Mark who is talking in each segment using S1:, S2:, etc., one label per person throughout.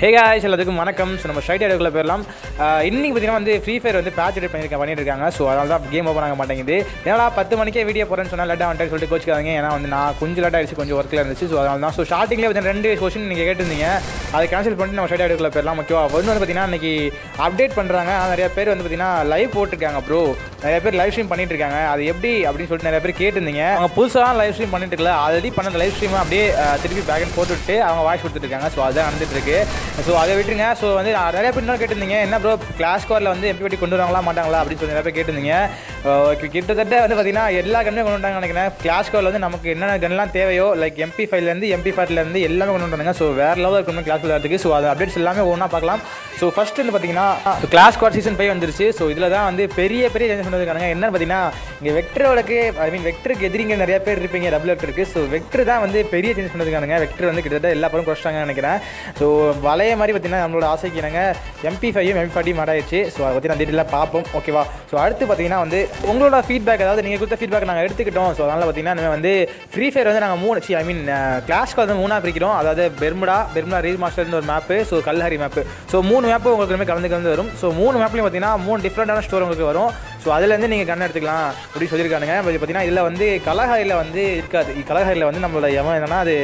S1: Hey guys எல்லாத்துக்கும் வணக்கம். So நம்ம ஸ்ட்ரைட் எடுக்கல போயிடலாம். இன்றைக்கி இன்னைக்கு பார்த்தீங்கன்னா வந்து ஃப்ரீ ஃபயர் வந்து பேட்ச் எடிட் பண்ணியிருக்க பண்ணிட்டு இருக்காங்க ஸோ அதனால தான் கேம் ஓப்பன் ஆக மாட்டேங்குது. ஏன்னா பத்து மணிக்கே வீடியோ போகிறேன்னு சொன்னால் லேட்டாக வந்துட்டு சொல்லிட்டு கோச்சிக்காதீங்க ஏன்னா வந்து நான் கொஞ்சம் லேட்டாக ஆயிடுச்சு கொஞ்சம் ஒர்க்கில் இருந்துச்சு. ஸோ அதனால தான் ஸோ ஸ்டார்டிங்லேயே வந்து ரெண்டு கொஸ்டின் நீங்கள் கேட்டிருந்தீங்க. அதை கேன்சல் பண்ணிட்டு நம்ம ஸ்ட்ரைட் எடுக்கல போயிடலாம் ஓகேவா ஒன்று வந்து பார்த்தீங்கன்னா இன்னைக்கு அப்டேட் பண்ணுறாங்க ஆனால் நிறைய பேர் வந்து பார்த்தீங்கன்னா லைவ் போட்டிருக்காங்க ப்ரோ நிறைய பேர் லைவ் ஸ்ட்ரீம் பண்ணிட்டு இருக்காங்க அது எப்படி அப்படின்னு சொல்லிட்டு நிறைய பேர் கேட்டிருந்தீங்க. அவங்க புதுசாக லைவ் ஸ்ட்ரீம் பண்ணிட்டு இருக்கல. ஆல்ரெடி பண்ண லைவ் ஸ்ட்ரீம் அப்படியே திருப்பி திருப்பி அண்ட் போட்டுவிட்டு அவங்க வாய்ஸ் கொடுத்துட்டு இருக்காங்க. ஸோ அதுதான் நடந்துட்டு இருக்கு. ஸோ அதை விட்டுருங்க. ஸோ வந்து நான் நிறைய பேர் கேட்டிருந்தீங்க என்ன ப்ரோ கிளாஸ் கோரில் வந்து எம்பி கொண்டு வராங்களா மாட்டாங்களா? அப்படின்னு சொல்லி நிறைய பேர் கேட்டிருந்தீங்க. Uh, கிட்டத்தட்ட வந்து பார்த்தீங்கன்னா எல்லா கன்னுமே கொண்டு வந்தாங்க நினைக்கிறேன். கிளாஸ் வந்து நமக்கு என்னென்ன கன்லாம் தேவையோ லைக் எம்பி ஃபைவ்லேருந்து எம்பி ஃபைவ்லேருந்து எல்லாமே கொண்டு வந்தாங்க ஸோ வேறு லெவலில் இருக்கணும் கிளாஸ் வரதுக்கு ஸோ அது அப்டேட்ஸ் எல்லாமே ஒன்றா பார்க்கலாம். ஸோ ஃபர்ஸ்ட் வந்து பார்த்தீங்கன்னா கிளாஸ் ஸ்குவாட் சீசன் ஃபைவ் வந்துருச்சு. ஸோ இதில் தான் வந்து பெரிய பெரிய சேஞ்சஸ் பண்ணிருக்காங்க என்னன்னு பார்த்தீங்கன்னா இங்கே வெக்டரோடக்கு ஐ மீன் வெக்டருக்கு எதிரிங்க நிறைய பேர் இருப்பீங்க டபுள் வெக்டருக்கு ஸோ வெக்டர் தான் வந்து பெரிய சேஞ்ச் பண்ணிருக்காங்க வெக்டர் வந்து கிட்டத்தட்ட எல்லா படம் குறைச்சிட்டாங்கன்னு நினைக்கிறேன். ஸோ பழைய மாதிரி பார்த்தீங்கன்னா நம்மளோட ஆசைக்கு நாங்கள் எம்பி ஃபைவ் எம்பி ஃபார்ட்டி மாடாயிடுச்சு ஸோ அதை பற்றி நான் டீட்டெயிலாக பார்ப்போம். ஓகேவா ஸோ அடுத்து பார்த்தீங்கன்னா வந்து உங்களோட ஃபீட்பேக் அதாவது நீங்கள் கொடுத்த ஃபீட்பேக் நாங்கள் எடுத்துக்கிட்டோம். ஸோ அதனால் பார்த்தீங்கன்னா நம்ம வந்து ஃப்ரீ ஃபயர் வந்து நாங்கள் மூணு ஐ மீன் கிளாஷ்க்கு வந்து மூணாக பிரிக்கிறோம். அதாவது பெர்முடா பெர்முடா ரீல் மாஸ்டர்னு ஒரு map so Kalahari map so மூணு மேப்பு உங்களுக்கு கலந்து கலந்து வரும். ஸோ மூணு மேப்லையும் பார்த்தீங்கன்னா மூணு டிஃப்ரெண்டான ஸ்டோர் உங்களுக்கு வரும். ஸோ அதுலேருந்து நீங்கள் கண்ணை எடுத்துக்கலாம் அப்படின்னு சொல்லியிருக்கானுங்க. இப்போ பார்த்தீங்கன்னா இதில் வந்து கலஹரியில் வந்து இருக்காது. கலஹரியில் வந்து நம்மளோட எவன் என்னன்னா அது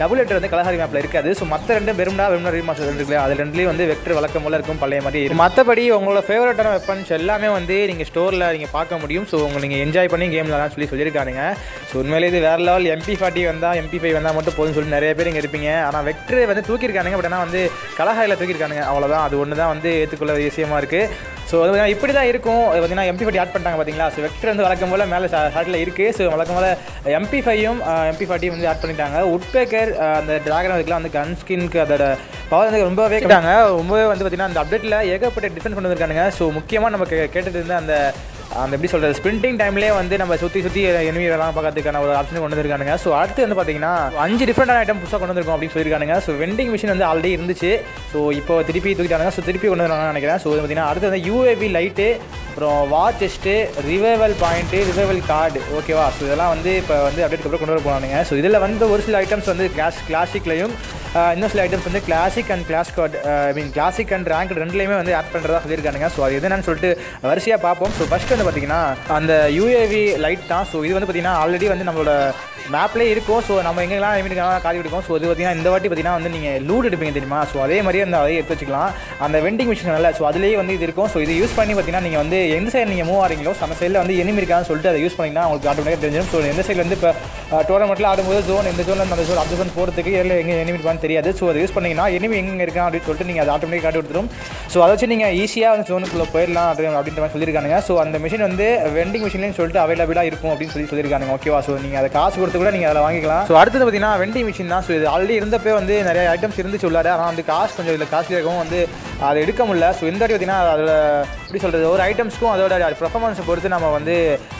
S1: டபுள் லெட்டர் வந்து கலகாரி மேப்பில் இருக்காது. ஸோ மற்ற ரெண்டு பெரும்டா பெரும்டா ரீல் இருக்குல்ல அது ரெண்டுலேயும் வந்து வெக்டர் வழக்கம் போல இருக்கும். பழைய மாதிரி இருக்கும். மற்றபடி உங்களோட ஃபேவரட்டான வெப்பன்ஸ் எல்லாமே வந்து நீங்கள் ஸ்டோரில் நீங்கள் பார்க்க முடியும். ஸோ உங்களை நீங்கள் என்ஜாய் பண்ணி கேம் விளாட்லாம் சொல்லி சொல்லியிருக்கானுங்க. ஸோ உண்மையிலே இது வேறு லெவல் எம்பி ஃபார்ட்டி வந்தால் எம்பி ஃபைவ் வந்தால் மட்டும் போதும் சொல்லி நிறைய பேர் இங்கே இருப்பீங்க. ஆனால் வெக்டர் வந்து தூக்கியிருக்கானுங்க. பட் ஆனால் வந்து கலஹரியில் தூக்கியிருக்கானுங்க. அவ்வளோதான் அது ஒன்று தான் வந்து ஏற்றுக்கொள்ள விஷயமா இருக்குது ஸோ அது பார்த்தீங்கன்னா இப்படி தான் இருக்கும் பார்த்தீங்கன்னா எம்பி ஃபார்ட்டி ஆட் பண்ணிட்டாங்க பார்த்தீங்களா ஸோ வெக்டர் வந்து வழக்கம் போல் மேலே ஷார்ட்டில் இருக்குது ஸோ வழக்கம் போல் எம்பி ஃபைவும் எம்பி ஃபார்ட்டியும் வந்து ஆட் பண்ணிட்டாங்க. உட்பேக்கர் அந்த டிராகன் அதுக்கெலாம் வந்து கன் ஸ்கின்க்கு அதோட பவர் வந்து ரொம்பவே கேட்டாங்க ரொம்பவே வந்து பார்த்தீங்கன்னா அந்த அப்டேட்டில் ஏகப்பட்ட டிஃபரன்ஸ் கொண்டு ஸோ முக்கியமாக நமக்கு கேட்டுட்டு இருந்த அந்த அந்த எப்படி சொல்கிறது ஸ்பிரிண்டிங் டைம்லேயே வந்து நம்ம சுற்றி சுற்றி எனிமி எல்லாம் பார்க்கறதுக்கான ஒரு ஆப்ஷன் கொண்டு வந்திருக்கானுங்க. ஸோ அடுத்து வந்து பார்த்தீங்கன்னா அஞ்சு டிஃப்ரெண்டான ஐட்டம் புதுசாக கொண்டு வந்திருக்கோம் அப்படின்னு சொல்லியிருக்காங்க ஸோ வெண்டிங் மிஷின் வந்து ஆல்ரெடி இருந்துச்சு. ஸோ இப்போ திருப்பி தூக்கிட்டாங்க ஸோ திருப்பி கொண்டு வந்தாங்கன்னு நினைக்கிறேன். ஸோ பார்த்தீங்கன்னா அடுத்து வந்து யூஏபி லைட்டு அப்புறம் watch chest revival point revival card ஓகேவா ஸோ இதெல்லாம் வந்து இப்போ வந்து அப்டேட் அப்புறம் கொண்டு வர போனானுங்க ஸோ இதில் வந்து ஒரு சில ஐட்டம்ஸ் வந்து கிளாஸ் கிளாசிக்லையும் இன்னும் சில ஐட்டம்ஸ் வந்து classic and clash card I mean classic and rank ரெண்டுலேயுமே வந்து ஆட் பண்ணுறதா சொல்லியிருக்கானுங்க. ஸோ அது என்னன்னு சொல்லிட்டு வரிசையாக பார்ப்போம். ஸோ ஃபஸ்ட்டு வந்து பார்த்தீங்கன்னா அந்த யூஏவி லைட் தான். ஸோ இது வந்து பார்த்தீங்கன்னா ஆல்ரெடி வந்து நம்மளோட மேப்லேயே இருக்கும். ஸோ நம்ம எங்கெல்லாம் எமிட்டுக்காக காட்டி எடுக்கும் ஸோ இது பார்த்தீங்கன்னா இந்த வாட்டி பார்த்தீங்கன்னா வந்து நீங்கள் லூட் எடுப்பீங்க தெரியுமா? ஸோ அதே மாதிரியே அந்த அதையே எடுத்து வச்சுக்கலாம். அந்த வெண்டிங் மிஷின் நல்ல ஸோ அதுலேயே வந்து இது இருக்கும். ஸோ இது யூஸ் பண்ணி பார்த்தீங்கன்னா நீங்கள் வந்து எந்த சைடு நீங்கள் மூவ் ஆகிறீங்களோ அந்த சைடில் வந்து எனிமி இருக்கான்னு சொல்லிட்டு அதை யூஸ் பண்ணிங்கன்னா உங்களுக்கு ஆட்டோமேட்டிக்காக தெரிஞ்சிடும். ஸோ எந்த சைடில் வந்து இப்போ டோர்னமெண்ட்டில் ஆடும்போது ஜோன் இந்த ஜோன் அந்த ஜோன் அந்த ஜோன் போகிறதுக்கு எல்லாம் எங்கே எனிமி தெரியாது. ஸோ அதை யூஸ் பண்ணிங்கன்னா எனிமே எங்கே இருக்கான் அப்படின்னு சொல்லிட்டு நீங்கள் அதை ஆட்டோமேட்டிக் காட்டி கொடுத்துரும் ஸோ அதை வச்சு நீங்கள் ஈஸியாக வந்து ஜோனுக்குள்ளே போயிடலாம் அப்படின்னு அப்படின்ற மாதிரி சொல்லியிருக்காங்க ஸோ அந்த மிஷின் வந்து வெண்டிங் மிஷின்லேயும் சொல்லிட்டு அவைலபிளாக இருக்கும் அப்படின்னு சொல்லி சொல்லியிருக்காங்க ஓகேவா ஸோ நீங்கள் அதை காசு கொடுத்து கூட நீங்கள் அதில் வாங்கிக்கலாம். ஸோ அடுத்தது பார்த்தீங்கன்னா வெண்டிங் மிஷின் தான். ஸோ இது ஆல்ரெடி இருந்தப்போ வந்து நிறைய ஐட்டம்ஸ் இருந்துச்சு உள்ளார. ஆனால் வந்து காசு கொஞ்சம் இதில் காஸ்ட்லியாக இருக்கும் வந்து அதை எடுக்க முடியல. ஸோ இந்த வாட்டி பார்த்தீங்கன்னா அதோட எப்படி சொல்கிறது ஒரு ஐட்டம்ஸ்க்கும் அதோட பர்ஃபார்மன்ஸை பொறுத்து நம்ம வந்து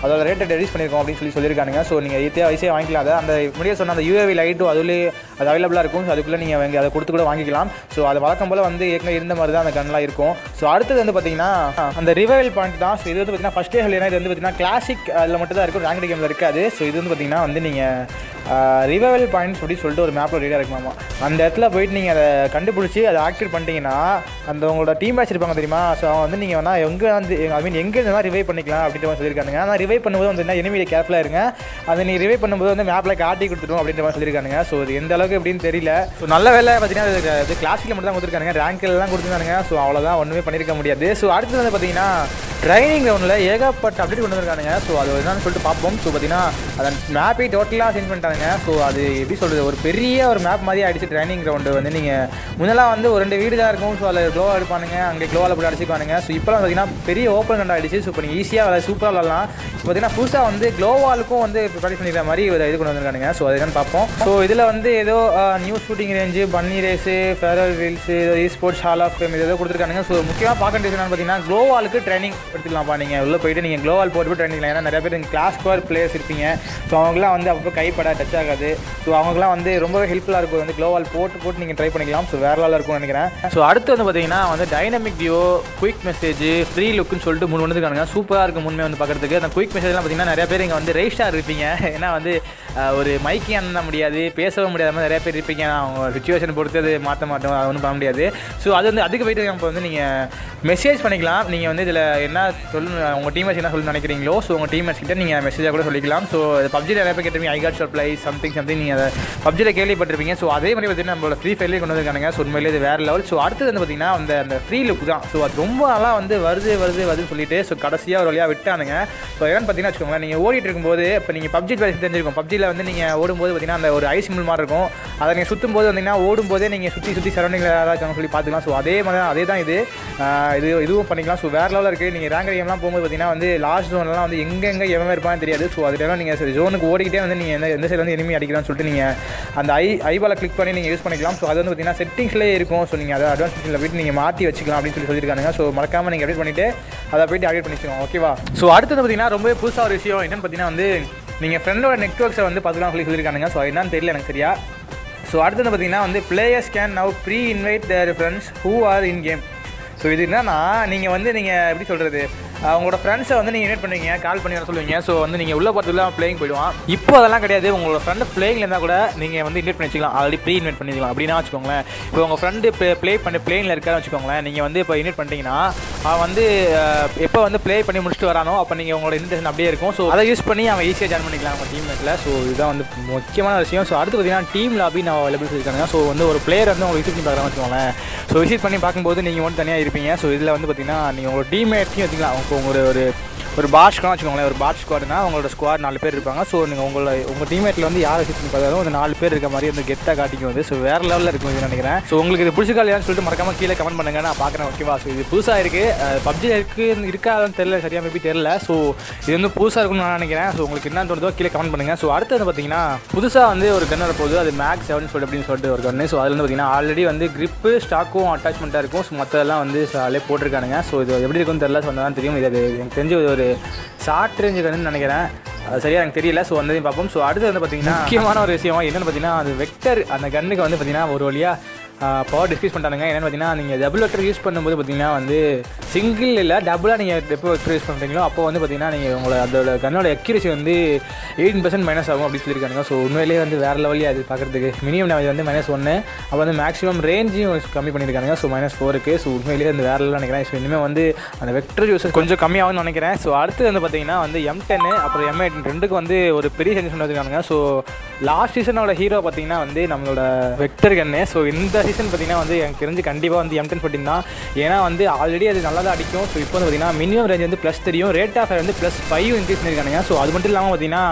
S1: அதோட ரேட்டை ரெடியூஸ் பண்ணியிருக்கோம் அப்படின்னு சொல்லி சொல்லியிருக்காங்க ஸோ நீங்கள் ஈஸியாக வாங்கிக்கலாம். அதை அந்த முடிய சொன்ன அந்த யூஏவி லைட்டும் அதுலேயே அது அவைலபிளாக இருக்கும். ஸோ அதுக்குள்ளே நீங்கள் வாங்கி அதை கொடுத்து கூட வாங்கிக்கலாம். ஸோ அது வழக்கம் போல் வந்து ஏற்கனவே இருந்த மாதிரி தான் அந்த கன்லாம் இருக்கும். ஸோ அடுத்தது வந்து பார்த்தீங்கன்னா அந்த ரிவைவல் பாயிண்ட் தான். ஸோ இது வந்து பார்த்தீங்கன்னா ஃபஸ்ட்டே சொல்லினா இது வந்து பார்த்தீங்கன்னா கிளாசிக் அதில் மட்டும் தான் இருக்கும். ரேங்க் கேமில் இருக்காது. ஸோ இது வந்து பார்த்தீங்கன்னா வந்து நீங்கள் ரிவைவல் பாயிண்ட்ஸ் அப்படின்னு சொல்லிட்டு ஒரு மேப்பில் ரெடியாக இருக்குமாமா அந்த இடத்துல போயிட்டு நீங்கள் அதை கண்டுபிடிச்சி அதை ஆக்டிவேட் பண்ணிட்டீங்கன்னா அந்த உங்களோட டீம் மேட்ச் இருப்பாங்க தெரியுமா? ஸோ அவங்க வந்து நீங்கள் வேணால் எங்கே வந்து ஐ மீன் எங்கே இருந்தால் ரிவைவ் பண்ணிக்கலாம் அப்படின்ற மாதிரி சொல்லியிருக்காங்க ஆனால் ரிவைவ் பண்ணும்போது வந்து என்ன எனிமியில் கேர்ஃபுல்லாக இருங்க. அதை நீங்கள் ரிவைவ் பண்ணும்போது வந்து மேப்பில் காட்டி கொடுத்துடும் அப்படின்ற மாதிரி சொல்லியிருக்காங்க ஸோ அது எந்த அளவுக்கு எப்படின்னு தெரியல. ஸோ நல்ல வேலை பார்த்தீங்கன்னா அது கிளாஸில் மட்டும் தான் கொடுத்துருக்காங்க ரேங்க்லாம் கொடுத்துருக்காங்க ஸோ அவ்வளோதான் ஒன்றுமே பண்ணியிருக்க முடியாது. ஸோ அடுத்தது வந்து பார்த்தீங்கன்னா ட்ரைனிங் கிரவுண்டில் ஏகப்பட்ட அப்டேட் கொண்டு வந்திருக்கானுங்க. ஸோ அது என்னன்னு சொல்லிட்டு பார்ப்போம். ஸோ பார்த்தீங்கன்னா அதன் மேப்பை டோட்டலாக சேஞ்ச் பண்ணிட்டாங்க ஸோ அது எப்படி சொல்கிறது ஒரு பெரிய ஒரு மேப் மாதிரி ஆகிடுச்சு ட்ரைனிங் கிரவுண்டு வந்து. நீங்கள் முன்னெல்லாம் வந்து ஒரு ரெண்டு வீடு தான் இருக்கும். ஸோ அதில் க்ளோவாக எடுப்பானுங்க. அங்கே க்ளோவால் போட்டு அடிச்சுக்குவானுங்க. ஸோ இப்போலாம் பார்த்தீங்கன்னா பெரிய ஓப்பன் கண்ட் ஆகிடுச்சு ஸோ இப்போ நீங்கள் ஈஸியாக விளாட சூப்பராக விளாடலாம் ஸோ பார்த்தீங்கன்னா புதுசாக வந்து க்ளோவாலுக்கும் வந்து ப்ராக்டிஸ் பண்ணிக்கிற மாதிரி இது கொண்டு வந்திருக்கானுங்க. ஸோ அதுதான் பார்ப்போம். ஸோ இதில் வந்து ஏதோ new shooting range bunny race ஃபேரல் reels esports hall of fame இது ஏதோ கொடுத்துருக்கானுங்க. ஸோ முக்கியமாக பார்க்க வேண்டியது என்னன்னு பார்த்தீங்கன்னா க்ளோவாலுக்கு ட்ரைனிங் எடுத்துக்கலாம்ப்பா நீங்கள் உள்ளே போயிட்டு நீங்கள் க்ளோவால் போட்டு ட்ரைனிங் ஏன்னா நிறைய பேர் கிளாஸ் ஸ்கோர் பிளேயர்ஸ் இருப்பீங்க. ஸோ அவங்களாம் வந்து அப்போ கைப்பட டச் ஆகாது. ஸோ அவங்களாம் வந்து ரொம்பவே ஹெல்ப்ஃபுல்லாக இருக்கும். வந்து க்ளோவால் போட்டு போட்டு நீங்கள் ட்ரை பண்ணிக்கலாம். ஸோ வேறு லெவலில் இருக்கும்னு நினைக்கிறேன். ஸோ அடுத்து வந்து பார்த்தீங்கன்னா வந்து dynamic view quick message free லுக்குன்னு சொல்லிட்டு மூணு வந்துருக்காங்க சூப்பராக இருக்கும் முன்மே வந்து பார்க்குறதுக்கு அந்த குயிக் மெசேஜ்லாம் பார்த்தீங்கன்னா நிறைய பேர் இங்கே வந்து ரெஜிஸ்டார் இருப்பீங்க. ஏன்னா வந்து ஒரு மைக்கே அண்ண முடியாது பேசவும் முடியாத. மாதிரி நிறைய பேர் இருப்பீங்க. அவங்க சுச்சுவேஷன் பொறுத்து அது மாற்ற மாட்டோம் அது ஒன்றும் பண்ண முடியாது. ஸோ அது வந்து அதுக்கு போயிட்டு இப்போ வந்து நீங்கள் மெசேஜ் பண்ணிக்கலாம். நீங்கள் வந்து இதில் என்ன சொல்லு உங்கள் டீமேட்ஸ் என்ன சொல்லி நினைக்கிறீங்களோ ஸோ உங்கள் டீமேட்ஸ் கிட்ட நீங்கள் மெசேஜாக கூட சொல்லிக்கலாம். ஸோ பப்ஜியில் நிறைய பேர் கேட்டிருப்பீங்க I got supply something something நீங்கள் அதை பப்ஜியில் கேள்விப்பட்டிருப்பீங்க. ஸோ அதே மாதிரி பார்த்தீங்கன்னா நம்மளோட ஃப்ரீ ஃபயர்லேயே கொண்டு வந்துருக்காங்க ஸோ உண்மையிலே இது வேறு லெவல் ஸோ அடுத்தது வந்து பார்த்தீங்கன்னா அந்த அந்த ஃப்ரீ லுக் தான். ஸோ அது ரொம்ப நாளாக வந்து வருது வருது வருதுன்னு சொல்லிட்டு ஸோ கடைசியாக ஒரு வழியாக விட்டானுங்க. ஸோ என்னன்னு பார்த்தீங்கன்னா வச்சுக்கோங்களேன் நீங்கள் ஓடிட்டு இருக்கும்போது இப்போ நீங்கள் பப்ஜி பேசி தெரிஞ்சிருக்கும். பப்ஜியில் வந்து நீங்கள் ஓடும்போது பார்த்தீங்கன்னா அந்த ஒரு ஐஸ் சிம்பிள் மாதிரி இருக்கும். அதை நீங்கள் சுற்றும் போது வந்தீங்கன்னா ஓடும்போதே நீங்கள் சுற்றி சுற்றி சரௌண்டிங்கில் யாராவது சொல்லி பார்த்துக்கலாம். ஸோ அதே மாதிரி தான் அதே தான் இது இது இதுவும் பண்ணிக்கலாம். ஸோ வேறு லெவலில் இருக்குது நீங்கள் ரேங்க் கேம்லாம் போகும்போது பார்த்தீங்கன்னா வந்து லாஸ்ட் ஜோன்லாம் வந்து எங்கெங்கே எவன் இருப்பான்னு தெரியாது. ஸோ அதுலாம் நீங்கள் ஜோனுக்கு ஓடிக்கிட்டே வந்து நீங்கள் எந்த எந்த சைடு வந்து எனிமி அடிக்கலாம்னு சொல்லிட்டு நீங்கள் அந்த ஐ ஐபாலை கிளிக் பண்ணி நீங்கள் யூஸ் பண்ணிக்கலாம். ஸோ அது வந்து பார்த்தீங்கன்னா செட்டிங்ஸ்லேயே இருக்கும். ஸோ நீங்கள் அதை அட்வான்ஸ் செட்டிங்கில் போய்ட்டு நீங்கள் மாற்றி வச்சுக்கலாம் அப்படின்னு சொல்லி சொல்லியிருக்காங்க ஸோ மறக்காமல் நீங்கள் அப்டேட் பண்ணிவிட்டு அதை போயிட்டு அப்டேட் பண்ணிக்கலாம் ஓகேவா ஸோ அடுத்தது பார்த்தீங்கன்னா ரொம்ப புதுசாக ஒரு விஷயம் என்னென்னு பார்த்தீங்கன்னா வந்து நீங்கள் ஃப்ரெண்டோட நெட்ஒர்க்ஸை வந்து பார்த்துக்கலாம் சொல்லி சொல்லியிருக்காங்க ஸோ என்னன்னு தெரியல எனக்கு சரியா? ஸோ அடுத்தது பார்த்தீங்கன்னா வந்து players can now pre invite their friends who are in game so இது என்னன்னா நீங்கள் வந்து நீங்கள் எப்படி சொல்கிறது உங்களோட ஃப்ரெண்ட்ஸை வந்து நீங்கள் இன்வைட் பண்ணுவீங்க கால் பண்ணி வர சொல்லுவீங்க. ஸோ வந்து நீங்கள் உள்ள பார்த்துலாம் பிளேயிங் போயிடுவான். இப்போ அதெல்லாம் கிடையாது. உங்களோட ஃப்ரெண்டு பிளேயிங்கில் இருந்தால் கூட நீங்கள் வந்து இன்வைட் பண்ணி வச்சுக்கலாம். ஆல்ரெடி ப்ரீ இன்வைட் பண்ணிக்கலாம் அப்படின்னா வச்சுக்கோங்களேன் இப்போ உங்கள் ஃப்ரெண்டு ப்ளே பண்ணி பிளேனில் இருக்கான்னு வச்சுக்கோங்களேன் நீங்கள் வந்து இப்போ இன்வைட் பண்ணிட்டீங்கன்னா அவன் வந்து எப்போ வந்து ப்ளே பண்ணி முடிச்சுட்டு வரானோ அப்போ நீங்கள் உங்களோட இன்விடேஷன் அப்படியே இருக்கும். ஸோ அதை யூஸ் பண்ணி அவன் ஈஸியாக ஜாயின் பண்ணிக்கலாம் அவங்க டீம் மேட்டில் ஸோ இதுதான் வந்து முக்கியமான விஷயம். ஸோ அடுத்து பார்த்தீங்கன்னா டீம் லாபி நான் அவைலபிள் சொல்லியிருக்காங்க ஸோ வந்து ஒரு பிளேயர் வந்து உங்களுக்கு விசிட் பண்ணி பார்க்குறான்னு வச்சுக்கோங்களேன். ஸோ விசிட் பண்ணி பார்க்கும்போது நீங்கள் வந்து தனியாக இருப்பீங்க. ஸோ இதில் வந்து பார்த்தீங்கன்னா நீங்கள் உங்களோட டீம்மேட்டையும் வச்சுக்கலாம். அவங்க உங்களோட ஒரு ஒரு பாட் ஸ்குவாட் வச்சுக்கோங்களேன் ஒரு பாட் ஸ்குவாட்னா உங்களோட ஸ்குவாட் நாலு பேர் இருப்பாங்க. ஸோ நீங்கள் உங்களோட உங்கள் டீம்மேட்டில் வந்து யாரை விசிட் பார்த்தாலும் அந்த நாலு பேர் இருக்க மாதிரி வந்து கெத்தாக காட்டிக்கும் வந்து ஸோ வேறு லெவலில் இருக்கும் இது நினைக்கிறேன். ஸோ உங்களுக்கு இது பிடிச்சிக்கா இல்லையான்னு சொல்லிட்டு மறக்காம கீழே கமெண்ட் பண்ணுங்க. நான் பார்க்குறேன் ஓகேவா ஸோ இது புதுசாக இருக்குது பப்ஜி இருக்கு இருக்காதுன்னு தெரியல சரியாக மேபி தெரியல. ஸோ இது வந்து புதுசாக இருக்கும்னு நான் நினைக்கிறேன். ஸோ உங்களுக்கு என்ன தோணுதோ கீழே கமெண்ட் பண்ணுங்கள் ஸோ அடுத்தது பார்த்தீங்கன்னா புதுசாக வந்து ஒரு கன் வரப்போகுது. அது மேக்ஸ் செவன் சொல்லி அப்படின்னு சொல்லிட்டு ஒரு கன்று ஸோ அதில் வந்து பார்த்தீங்கன்னா ஆல்ரெடி வந்து கிரிப்பு ஸ்டாக்கும் அட்டாச்மெண்ட்டாக இருக்கும். ஸோ மற்றதெல்லாம் வந்து அதிலே போட்டிருக்கானுங்க. ஸோ இது எப்படி இருக்குன்னு தெரியல. ஸோ தான் தெரியும். இது எனக்கு தெரிஞ்ச ஒரு ஷார்ட் ரேஞ்சு கன்னு நினைக்கிறேன். அது சரியாக எனக்கு தெரியல. ஸோ வந்ததையும் பார்ப்போம். ஸோ அடுத்து வந்து பார்த்தீங்கன்னா முக்கியமான ஒரு விஷயம் என்னென்னு பார்த்தீங்கன்னா அது வெக்டர் அந்த கன்னுக்கு வந்து பார்த்தீங்கன்னா ஒரு வழியாக பவர் டிஸ்கஸ் பண்ணிட்டாங்க என்னென்னு பார்த்தீங்கன்னா நீங்கள் டபுள் வெக்டர் யூஸ் பண்ணும்போது பார்த்தீங்கன்னா வந்து சிங்கிள் இல்லை டபுளாக நீங்கள் எப்போ வெக்டர் யூஸ் பண்ணுறீங்களோ அப்போ வந்து பார்த்தீங்கன்னா நீங்கள் உங்களோட அதோட கன்னோட அக்யூரசி வந்து எயிட்டின் பர்சன்ட் மைனஸ் ஆகும் அப்படின்னு சொல்லியிருக்காங்க ஸோ உண்மையிலேயே வந்து வேறு லெவலியாக அது பார்க்குறதுக்கு மினிமம் டேமேஜ் வந்து மைனஸ் ஒன்று அப்புறம் வந்து மேக்ஸிமம் ரேஞ்சையும் கம்மி பண்ணியிருக்காங்க ஸோ மைனஸ் ஃபோருக்கு ஸோ உண்மையிலேயே வந்து வேறு லெவலில் நினைக்கிறேன். ஸோ இனிமேல் வந்து அந்த வெக்டர் யூஸஸ் கொஞ்சம் கம்மியாகும்னு நினைக்கிறேன். ஸோ அடுத்து வந்து பார்த்தீங்கன்னா வந்து எம் டென்னு அப்புறம் எம் எயிட் ரெண்டுக்கு வந்து ஒரு பெரிய சேஞ்சஸ் வந்திருக்காங்க ஸோ லாஸ்ட் சீசனோட ஹீரோ பார்த்தீங்கன்னா வந்து நம்மளோட வெக்டர் கன்னு ஸோ இந்த ரீசன் பார்த்தீங்கன்னா வந்து எனக்கு தெரிஞ்சு கண்டிப்பாக வந்து எம் டென் ஃபோர்டின் தான். ஏன்னா வந்து ஆல்ரெடி அது நல்லா தான் அடிக்கும். ஸோ இப்போ வந்து பார்த்தீங்கன்னா மினிமம் ரேஞ்ச் வந்து ப்ளஸ் தெரியும். ரேட் ஆஃப் வந்து ப்ளஸ் ஃபைவ் இன்க்ரீஸ் பண்ணியிருக்காங்க ஸோ அது மட்டும் இல்லாமல் பார்த்தீங்கன்னா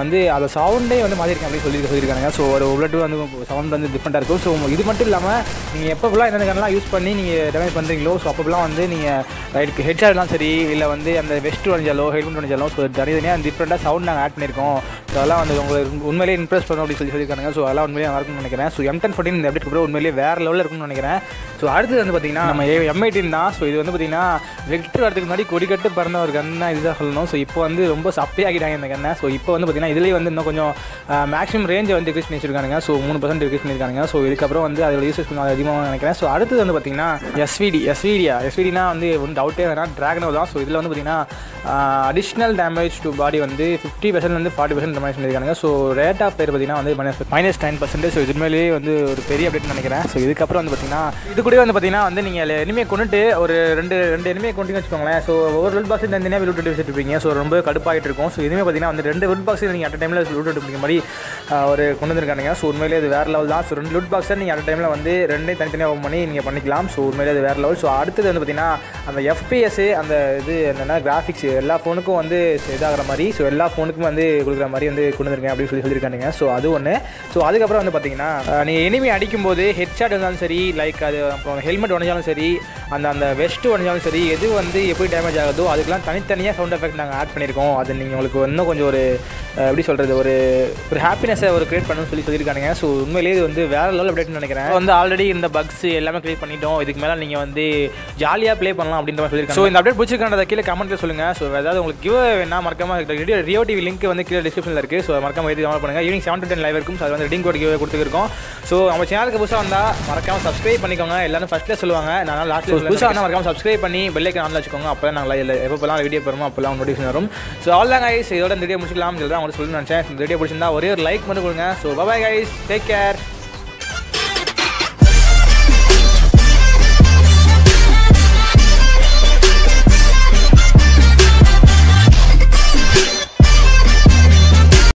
S1: வந்து அதை சவுண்டே வந்து மாற்றிருக்கேன் அப்படின்னு சொல்லி சொல்லியிருக்காங்க ஸோ ஒரு புல்லட் வந்து சவுண்ட் வந்து டிஃப்ரெண்ட்டாக இருக்கும். ஸோ இது மட்டும் இல்லாமல் நீங்கள் எப்போலாம் என்னென்ன கண்ணெலாம் யூஸ் பண்ணி நீங்கள் டேமேஜ் பண்ணுறீங்களோ ஸோ அப்போலாம் வந்து நீங்கள் ரைட் ஹெட்ஷாட்லாம் சரி இல்லை வந்து அந்த வெஸ்ட் உடஞ்சாலோ ஹெல்மெட் உடஞ்சாலோ ஸோ தனித்தனியாக டிஃப்ரெண்ட்டாக சவுண்ட் நாங்கள் ஆட் பண்ணியிருக்கோம் ஸோ அதெல்லாம் வந்து உங்களுக்கு உண்மையிலேயே இம்ப்ரெஸ் பண்ணணும் அப்படின்னு சொல்லி சொல்லியிருக்காங்க ஸோ அதெல்லாம் உண்மையிலே நல்லா இருக்கும்னு நினைக்கிறேன். ஸோ எம் டென் ஃபோர்டின் இந்த அப்டேட் கூட உண்மையிலேயே வேறு லெவலில் இருக்கும்னு நினைக்கிறேன். ஸோ அடுத்தது வந்து பார்த்தீங்கன்னா நம்ம எம்ஐடின் தான். ஸோ இது வந்து பார்த்தீங்கன்னா வெக்டர் வரதுக்கு முன்னாடி கொடிக்கட்டு பிறந்த ஒரு கண்ணை இதுதான் சொல்லணும். ஸோ இப்போ வந்து ரொம்ப சப்பையாகிட்டாங்க இந்த கண்ணை ஸோ இப்போ வந்து பார்த்தீங்கன்னா இதுலேயே வந்து இன்னும் கொஞ்சம் மேக்ஸிமம் ரேஞ்சை வந்து டிக்ரீஸ் பண்ணி வச்சிருக்காங்க ஸோ மூணு பர்சன்ட் டிக்ரீஸ் பண்ணியிருக்காங்க ஸோ இதுக்கப்புறம் வந்து அதோட யூஸ் கொஞ்சம் அதிகமாக நினைக்கிறேன். ஸோ அடுத்தது வந்து பார்த்தீங்கன்னா எஸ்விடி எஸ்விடியா எஸ்விடினா வந்து ஒன்றும் டவுட்டே வேணாம் ட்ராகனோ தான். ஸோ இதில் வந்து பார்த்தீங்கன்னா அடிஷ்னல் டேமேஜ் டு பாடி வந்து ஃபிஃப்டி பர்சன்ட் வந்து ஃபார்ட்டி பர்சன்ட் டேமேஜ் பண்ணியிருக்காங்க ஸோ ரேட் ஆஃப் பேர் பார்த்தீங்கன்னா வந்து minus minus ten percent so இதுமாதிரியே வந்து ஒரு பெரிய அப்டேட் நினைக்கிறேன். ஸோ இதுக்கப்புறம் வந்து பார்த்தீங்கன்னா இது கூட வந்து பார்த்தீங்கன்னா வந்து நீங்கள் எனிமே கொண்டுட்டு ஒரு ரெண்டு ரெண்டு எனிமே கொண்டு வச்சுக்கோங்களேன். ஸோ ஒரு லூட் பாக்ஸ் தனியாக லூட் வச்சுட்டு இருப்பீங்க. ஸோ ரொம்ப கடுப்பாகிட்டு இருக்கும். ஸோ இதுவுமே பார்த்தீங்கன்னா வந்து ரெண்டு லூட் பாக்ஸில் நீங்கள் அட் டைமில் லூட் அவுட் எடுத்து மாதிரி ஒரு கொண்டு வந்திருக்கானுங்க. ஸோ உண்மையிலே அது வேறு லெவல் தான். ஸோ ரெண்டு லுட் பாக்ஸை நீங்கள் அந்த டைமில் வந்து ரெண்டையும் தனித்தனியாக ஓப்பன் பண்ணி நீங்கள் பண்ணிக்கலாம். ஸோ உண்மையிலே அது வேறு லெவல் ஸோ அடுத்தது வந்து பார்த்தீங்கன்னா அந்த எஃபிஎஸ் அந்த இது என்னென்னா கிராஃபிக்ஸ் எல்லா ஃபோனுக்கும் வந்து இதாகிற மாதிரி ஸோ எல்லா ஃபோனுக்கும் வந்து கொடுக்குற மாதிரி வந்து கொண்டு வந்திருக்கேன் அப்படின்னு சொல்லி சொல்லியிருக்கானுங்க. ஸோ அது ஒன்று ஸோ அதுக்கப்புறம் வந்து பார்த்தீங்கன்னா நீங்கள் எனிமி அடிக்கும்போது ஹெட்ஷாட் இருந்தாலும் சரி லைக் அது அப்புறம் ஹெல்மெட் உடஞ்சாலும் சரி அந்த அந்த வெஸ்ட் உடஞ்சாலும் சரி எது வந்து எப்படி டேமேஜ் ஆகுதோ அதுக்கெல்லாம் தனித்தனியாக சவுண்ட் எஃபெக்ட் நாங்கள் ஆட் பண்ணியிருக்கோம். அது நீங்கள் உங்களுக்கு இன்னும் கொஞ்சம் ஒரு எப்படி சொல்கிறது ஒரு ஒரு ஹாப்பினஸ் ஒரு கிரியேட் பண்ணணும்னு சொல்லி சொல்லியிருக்கானுங்க. ஸோ உண்மையிலேயே இது வந்து வேறு லெவல் அப்டேட்னு நினைக்கிறேன். வந்து ஆல்ரெடி இந்த பக்ஸ் எல்லாமே கிளியர் பண்ணிட்டோம். இதுக்கு மேலே நீங்கள் வந்து ஜாலியாக ப்ளே பண்ணலாம் அப்படின்ற மாதிரி சொல்லியிருக்காங்க. ஸோ இந்த அப்டேட் பிடிச்சிருக்கானதை கீழே கமெண்ட்டில் சொல்லுங்கள் ஸோ ஏதாவது உங்களுக்கு கிவ் வேணா மறக்காம ரியோ டிவி லிங்க் வந்து கீழே டிஸ்கிரிப்ஷனில் இருக்குது ஸோ மறக்காம எழுதி டவுன்லோட் பண்ணுங்கள் evening seven to ten live இருக்கும். ஸோ அது வந்து ரெடிங் கோட் கிவ் கொடுத்துருக்கோம். ஸோ நம்ம சேனலுக்கு புதுசாக வந்தால் மறக்காம சப்ஸ்கிரைப் பண்ணிக்கோங்க. எல்லாரும் ஃபஸ்ட்டில் சொல்லுவாங்க. நான் லாஸ்ட் புதுசாக வந்தால் மறக்காம சப்ஸ்கிரைப் பண்ணி பெல்லைக்கு ஆன்ல வச்சுக்கோங்க. அப்போ நாங்கள் இல்லை எப்போலாம் வீடியோ போகிறோமோ அப்போல்லாம் நோட்டிஃபிகேஷன் வரும். ஸோ ஆல் தான் கைஸ் இதோட இந்த வீடியோ முடிச்சிக்கலாம் தான் உங்களுக்கு சொல்லி நினச்சேன். இந்த வீடியோ பிடிச்சிருந்தா ஒரே ஒரு லைக் மட்டும் கொடுங்க. So bye guys take care